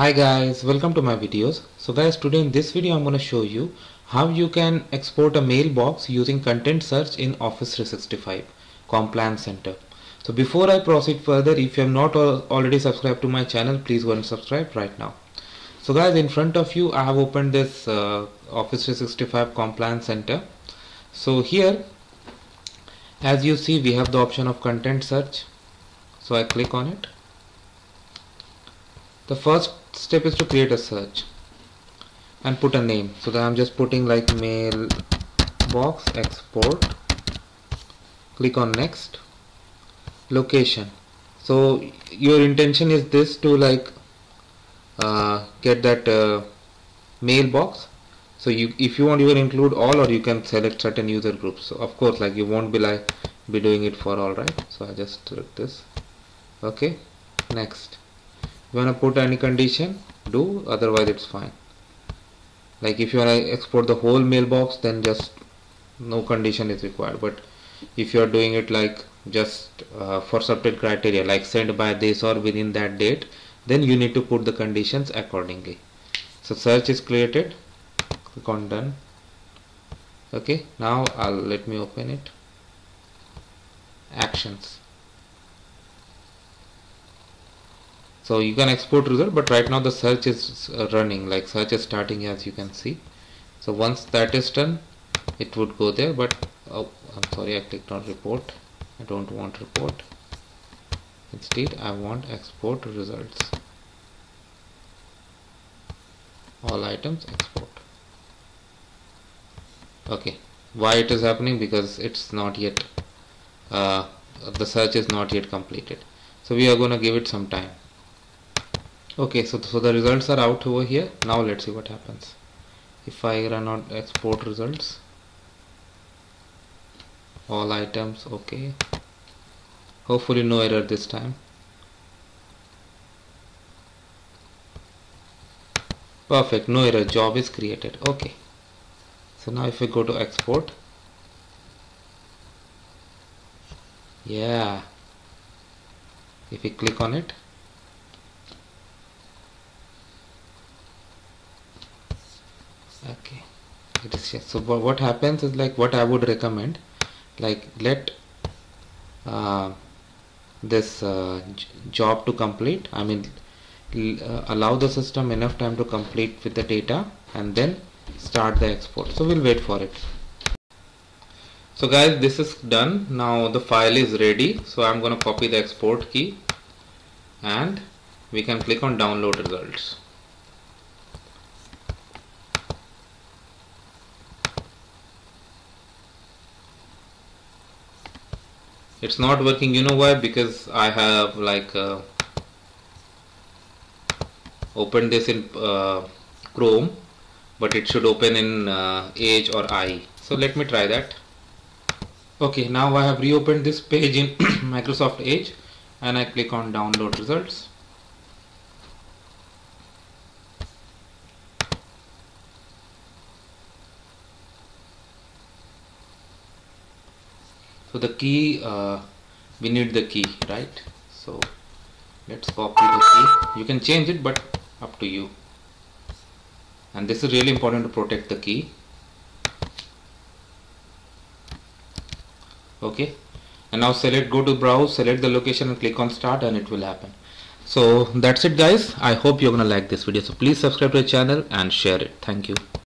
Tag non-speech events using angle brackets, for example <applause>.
Hi guys, welcome to my videos. So guys, today in this video I'm going to show you how you can export a mailbox using content search in Office 365 Compliance Center. So before I proceed further, if you have not already subscribed to my channel, please go and subscribe right now. So guys, in front of you I have opened this uh, Office 365 Compliance Center. So here, as you see, we have the option of content search. So I click on it the first step is to create a search and put a name. So that I'm just putting like mailbox export click on next location. So your intention is this to like uh, get that uh, mailbox. So you if you want you can include all or you can select certain user groups. So of course like you won't be like be doing it for all right? So I just select this. Okay next you want to put any condition do otherwise it's fine. Like if you want to export the whole mailbox then just no condition is required. But if you are doing it like just uh, for certain criteria like sent by this or within that date then you need to put the conditions accordingly. So search is created. Click on done. Okay now I'll let me open it. Actions so you can export result but right now the search is running like search is starting as you can see. So once that is done it would go there but oh I'm sorry I clicked on report. I don't want report. Instead I want export results. All items export. Okay why it is happening? Because it's not yet uh, the search is not yet completed. So we are going to give it some time okay so, so the results are out over here. Now let's see what happens. If I run on export results all items okay. Hopefully no error this time. Perfect no error job is created okay. So now if we go to export yeah. If we click on it okay. It is yes. so what happens is like what I would recommend like let uh, this uh, job to complete I mean uh, allow the system enough time to complete with the data and then start the export. So we'll wait for it. So guys this is done. Now the file is ready. So I'm gonna copy the export key and we can click on download results it's not working you know why? Because I have like uh, opened this in uh, Chrome but it should open in uh, Edge or IE so let me try that. Okay now I have reopened this page in <coughs> Microsoft Edge and I click on download results so the key uh, we need the key right? So let's copy the key. You can change it but up to you. And this is really important to protect the key. Okay. And now select go to browse select the location and click on start and it will happen. So that's it guys. I hope you're gonna like this video. So please subscribe to the channel and share it. Thank you